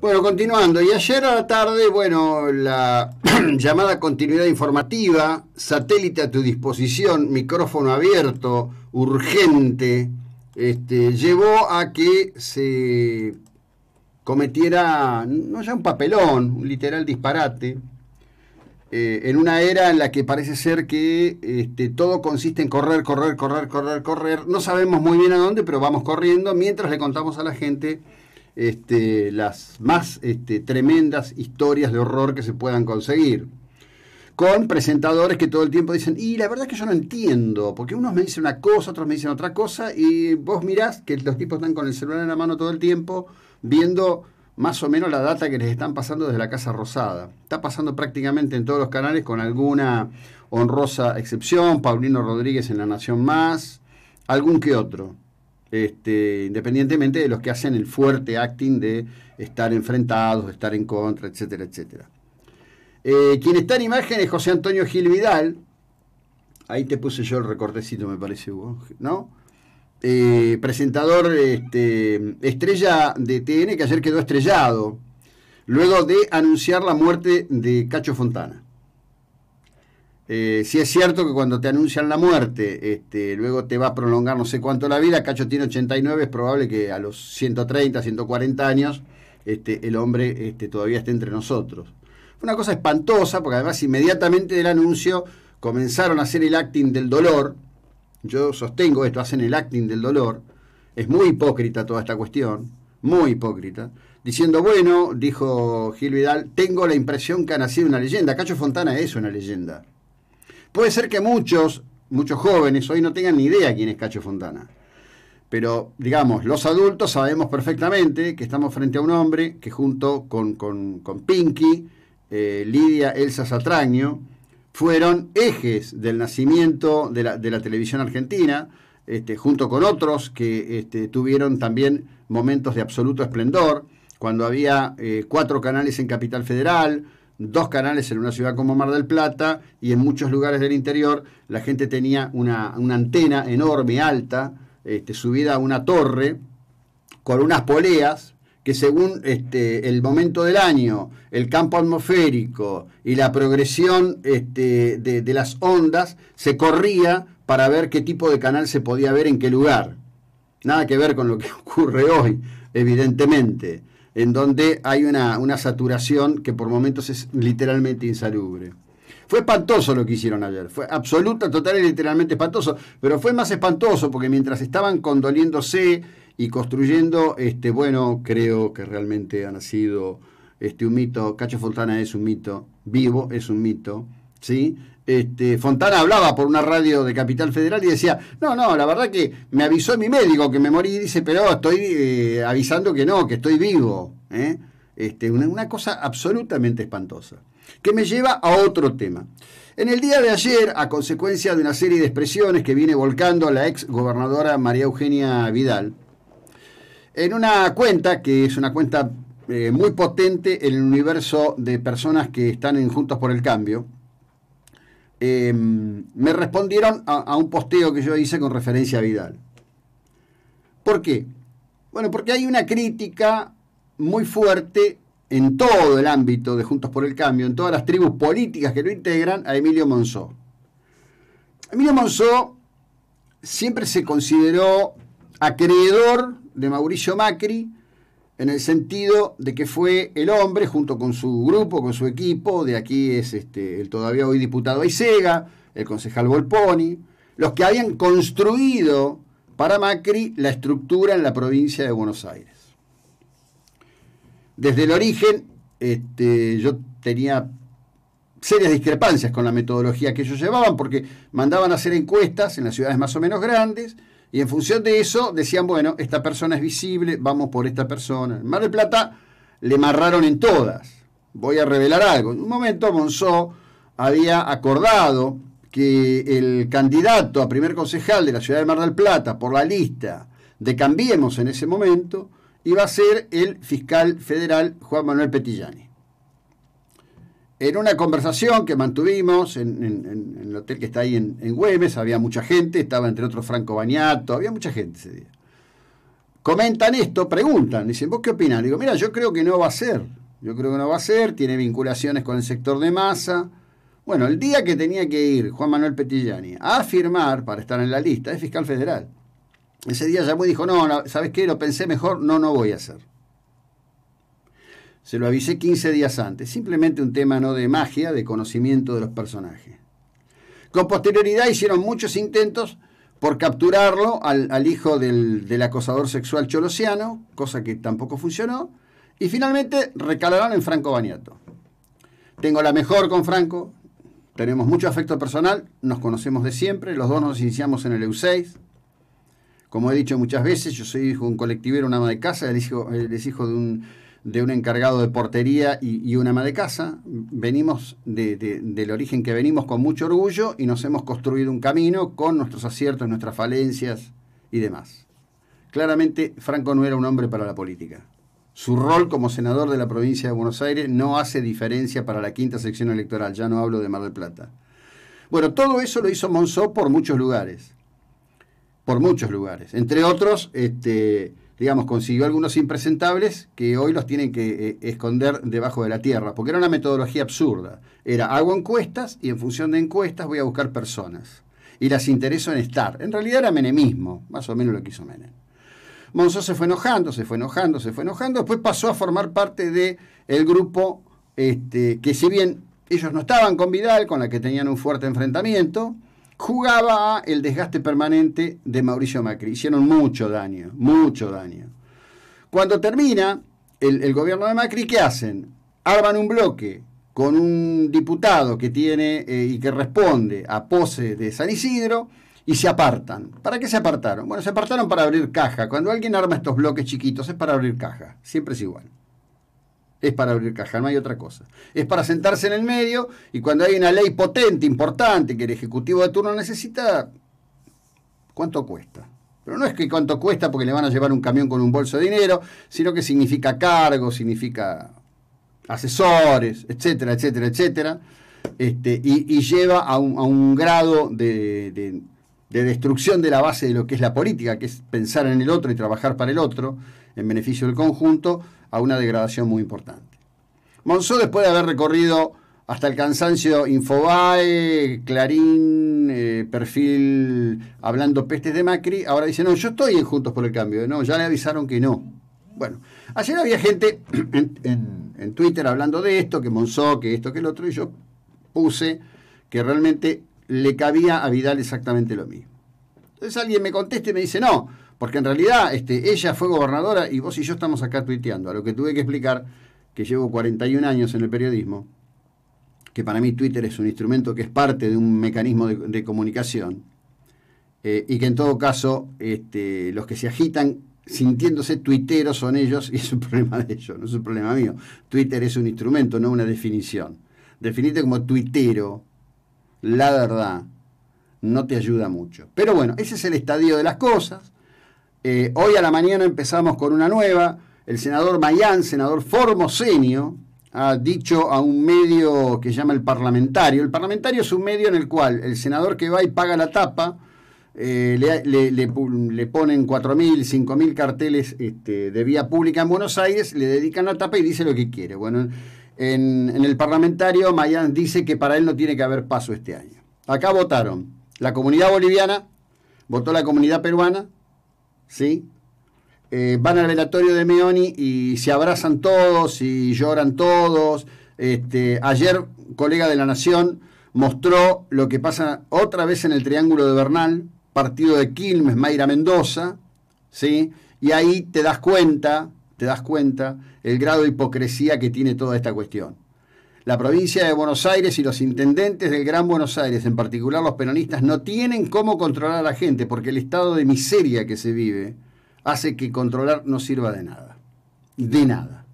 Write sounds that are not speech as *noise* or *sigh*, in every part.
Bueno, continuando. Y ayer a la tarde, bueno, la *clears throat* llamada continuidad informativa, satélite a tu disposición, micrófono abierto, urgente, este, llevó a que se cometiera, no ya un papelón, un literal disparate, eh, en una era en la que parece ser que este, todo consiste en correr, correr, correr, correr, correr. No sabemos muy bien a dónde, pero vamos corriendo mientras le contamos a la gente este, las más este, tremendas historias de horror que se puedan conseguir. Con presentadores que todo el tiempo dicen, y la verdad es que yo no entiendo, porque unos me dicen una cosa, otros me dicen otra cosa, y vos mirás que los tipos están con el celular en la mano todo el tiempo, viendo más o menos la data que les están pasando desde la Casa Rosada. Está pasando prácticamente en todos los canales con alguna honrosa excepción, Paulino Rodríguez en La Nación Más, algún que otro este, independientemente de los que hacen el fuerte acting de estar enfrentados, estar en contra, etcétera, etcétera. Eh, quien está en imagen es José Antonio Gil Vidal. Ahí te puse yo el recortecito, me parece, ¿no? Eh, presentador este, estrella de TN que ayer quedó estrellado, luego de anunciar la muerte de Cacho Fontana. Eh, si es cierto que cuando te anuncian la muerte, este, luego te va a prolongar no sé cuánto la vida, Cacho tiene 89, es probable que a los 130, 140 años este, el hombre este, todavía esté entre nosotros. Una cosa espantosa, porque además inmediatamente del anuncio comenzaron a hacer el acting del dolor. Yo sostengo esto, hacen el acting del dolor. Es muy hipócrita toda esta cuestión, muy hipócrita. Diciendo, bueno, dijo Gil Vidal, tengo la impresión que ha nacido una leyenda. Cacho Fontana es una leyenda. Puede ser que muchos, muchos jóvenes hoy no tengan ni idea quién es Cacho Fontana. Pero, digamos, los adultos sabemos perfectamente que estamos frente a un hombre que junto con, con, Pinky, eh, Lidia Elsa Satraño, fueron ejes del nacimiento de la, de la televisión argentina, este, junto con otros que este, tuvieron también momentos de absoluto esplendor, cuando había eh, cuatro canales en Capital Federal, dos canales en una ciudad como Mar del Plata y en muchos lugares del interior la gente tenía una, antena enorme, alta, este, subida a una torre, con unas poleas que según este, el momento del año, el campo atmosférico y la progresión este, de las ondas, se corría para ver qué tipo de canal se podía ver en qué lugar. Nada que ver con lo que *laughs* ocurre hoy, evidentemente en donde hay una, saturación que por momentos es literalmente insalubre. Fue espantoso lo que hicieron ayer, fue absoluta, total y literalmente espantoso, pero fue más espantoso porque mientras estaban condoliéndose y construyendo, este, bueno, creo que realmente ha nacido este, un mito, Cacho Fontana es un mito, vivo es un mito, ¿sí? Este, Fontana hablaba por una radio de Capital Federal y decía, no, no, la verdad que me avisó mi médico que me morí y dice, pero estoy eh, avisando que no, que estoy vivo. ¿eh? Este, una, cosa absolutamente espantosa. Que me lleva a otro tema. En el día de ayer, a consecuencia de una serie de expresiones que viene volcando la ex gobernadora María Eugenia Vidal, en una cuenta que es una cuenta eh, muy potente en el universo de personas que están en Juntos por el Cambio, Em, me respondieron a, un posteo que yo hice con referencia a Vidal. ¿Por qué? Bueno, porque hay una crítica muy fuerte en todo el ámbito de Juntos por el Cambio, en todas las tribus políticas que lo integran, a Emilio Monzó. Emilio Monzó siempre se consideró acreedor de Mauricio Macri en el sentido de que fue el hombre, junto con su grupo, con su equipo, de aquí es este, el todavía hoy diputado Aisega, el concejal Volponi, los que habían construido para Macri la estructura en la provincia de Buenos Aires. Desde el origen, este, yo tenía serias discrepancias con la metodología que ellos llevaban, porque mandaban a hacer encuestas en las ciudades más o menos grandes, y en función de eso decían, bueno, esta persona es visible, vamos por esta persona. En Mar del Plata le marraron en todas. Voy a revelar algo. En un momento Monzó había acordado que el candidato a primer concejal de la ciudad de Mar del Plata por la lista de Cambiemos en ese momento iba a ser el fiscal federal Juan Manuel Petillani en una conversación que mantuvimos en, el hotel que está ahí en, Güemes, había mucha gente, estaba entre otros Franco Bañato, había mucha gente ese día. comentan esto, preguntan, dicen, ¿vos qué opinás? Digo, mira, yo creo que no va a ser. Yo creo que no va a ser, tiene vinculaciones con el sector de masa. Bueno, el día que tenía que ir Juan Manuel Petillani a firmar para estar en la lista es fiscal federal. Ese día llamó y dijo, no, no, ¿sabes qué? Lo pensé mejor, no, no voy a hacer. Se lo avisé 15 días antes, simplemente un tema no de magia, de conocimiento de los personajes. Con posterioridad hicieron muchos intentos por capturarlo al, hijo del, del, acosador sexual cholosiano, cosa que tampoco funcionó, y finalmente recalaron en Franco Baniato. Tengo la mejor con Franco, tenemos mucho afecto personal, nos conocemos de siempre, los dos nos iniciamos en el EU6. Como he dicho muchas veces, yo soy hijo de un colectivero, un ama de casa, él es hijo, es hijo de un de un encargado de portería y, una ama de casa. Venimos del origen que venimos con mucho orgullo y nos hemos construido un camino con nuestros aciertos, nuestras falencias y demás. Claramente, Franco no era un hombre para la política. Su rol como senador de la provincia de Buenos Aires no hace diferencia para la quinta sección electoral, ya no hablo de Mar del Plata. Bueno, todo eso lo hizo Monzó por muchos lugares. Por muchos lugares. Entre otros, este, digamos, consiguió algunos impresentables que hoy los tienen que eh, esconder debajo de la tierra, porque era una metodología absurda. Era hago encuestas y en función de encuestas voy a buscar personas. Y las intereso en estar. En realidad era menemismo, más o menos lo que hizo Menem. Monzó se fue enojando, se fue enojando, se fue enojando, después pasó a formar parte del el grupo este, que si bien ellos no estaban con Vidal, con la que tenían un fuerte enfrentamiento, jugaba el desgaste permanente de Mauricio Macri. Hicieron mucho daño, mucho daño. Cuando termina el, gobierno de Macri, ¿qué hacen? Arman un bloque con un diputado que tiene eh, y que responde a pose de San Isidro y se apartan. ¿Para qué se apartaron? Bueno, se apartaron para abrir caja. Cuando alguien arma estos bloques chiquitos es para abrir caja. Siempre es igual es para abrir caja, no hay otra cosa. Es para sentarse en el medio y cuando hay una ley potente, importante, que el Ejecutivo de turno necesita, ¿cuánto cuesta? Pero no es que cuánto cuesta porque le van a llevar un camión con un bolso de dinero, sino que significa cargo, significa asesores, etcétera, etcétera, etcétera. Este, y, lleva a un, grado de, de destrucción de la base de lo que es la política, que es pensar en el otro y trabajar para el otro, en beneficio del conjunto, a una degradación muy importante. Monzó, después de haber recorrido hasta el cansancio Infobae, Clarín, eh, perfil hablando pestes de Macri, ahora dice, no, yo estoy en Juntos por el Cambio, no, ya le avisaron que no. Bueno, ayer había gente *clears throat* en, en Twitter hablando de esto, que Monzó, que esto, que el otro, y yo puse que realmente le cabía a Vidal exactamente lo mismo. Entonces alguien me contesta y me dice, no, porque en realidad este, ella fue gobernadora y vos y yo estamos acá tuiteando. A lo que tuve que explicar, que llevo 41 años en el periodismo, que para mí Twitter es un instrumento que es parte de un mecanismo de, comunicación, eh, y que en todo caso este, los que se agitan sintiéndose tuiteros son ellos, y es un *laughs* problema de ellos, no es un problema mío. Twitter es un instrumento, no una definición. Definite como tuitero, la verdad, no te ayuda mucho. Pero bueno, ese es el estadio de las cosas. Eh, hoy a la mañana empezamos con una nueva. El senador Mayán, senador Formosenio, ha dicho a un medio que llama el parlamentario. El parlamentario es un medio en el cual el senador que va y paga la tapa, eh, le, le, ponen 4.000, 5.000 carteles este, de vía pública en Buenos Aires, le dedican la tapa y dice lo que quiere. Bueno, en, el parlamentario Mayán dice que para él no tiene que haber paso este año. Acá votaron la comunidad boliviana, votó la comunidad peruana, ¿sí? Eh, van al velatorio de Meoni y se abrazan todos y lloran todos. Este, ayer, colega de la Nación, mostró lo que pasa otra vez en el Triángulo de Bernal, partido de Quilmes, Mayra Mendoza, ¿sí? Y ahí te das cuenta, te das cuenta el grado de hipocresía que tiene toda esta cuestión. La provincia de Buenos Aires y los intendentes del Gran Buenos Aires, en particular los peronistas, no tienen cómo controlar a la gente porque el estado de miseria que se vive hace que controlar no sirva de nada. De nada.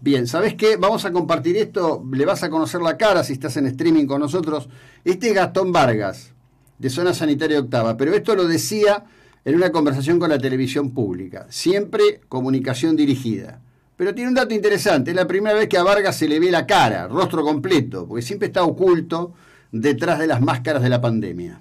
Bien, ¿sabes qué? Vamos a compartir esto, le vas a conocer la cara si estás en streaming con nosotros. Este es Gastón Vargas, de Zona Sanitaria Octava, pero esto lo decía en una conversación con la televisión pública, siempre comunicación dirigida. Pero tiene un dato interesante, es la primera vez que a Vargas se le ve la cara, rostro completo, porque siempre está oculto detrás de las máscaras de la pandemia.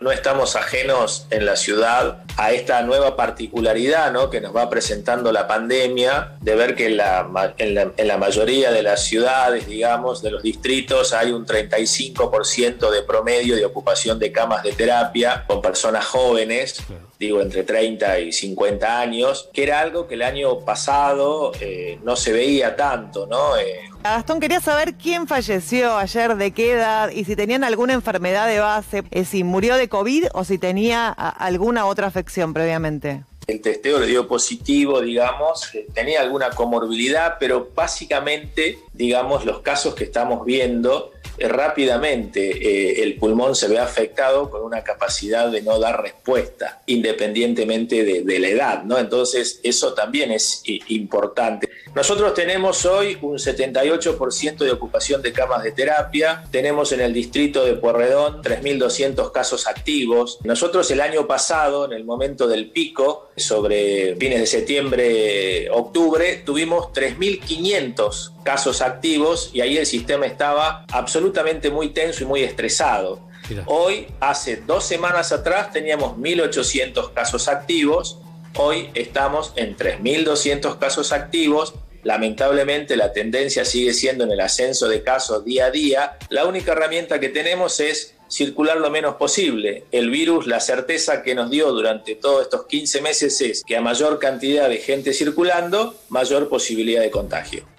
No estamos ajenos en la ciudad a esta nueva particularidad ¿no? que nos va presentando la pandemia, de ver que en la, en la, mayoría de las ciudades, digamos, de los distritos, hay un 35% de promedio de ocupación de camas de terapia con personas jóvenes, digo, entre 30 y 50 años, que era algo que el año pasado eh, no se veía tanto, ¿no? Eh, Gastón, quería saber quién falleció ayer, de qué edad y si tenían alguna enfermedad de base, eh, si murió de COVID o si tenía alguna otra afección previamente. El testeo le dio positivo, digamos, eh, tenía alguna comorbilidad, pero básicamente, digamos, los casos que estamos viendo rápidamente eh, el pulmón se ve afectado con una capacidad de no dar respuesta, independientemente de, la edad, ¿no? Entonces, eso también es importante. Nosotros tenemos hoy un 78% de ocupación de camas de terapia, tenemos en el distrito de Porredón 3.200 casos activos. Nosotros el año pasado, en el momento del pico, sobre fines de septiembre, octubre, tuvimos 3.500 casos activos y ahí el sistema estaba absolutamente muy tenso y muy estresado. Hoy, hace dos semanas atrás, teníamos 1.800 casos activos, hoy estamos en 3.200 casos activos. Lamentablemente la tendencia sigue siendo en el ascenso de casos día a día. La única herramienta que tenemos es circular lo menos posible. El virus, la certeza que nos dio durante todos estos 15 meses es que a mayor cantidad de gente circulando, mayor posibilidad de contagio.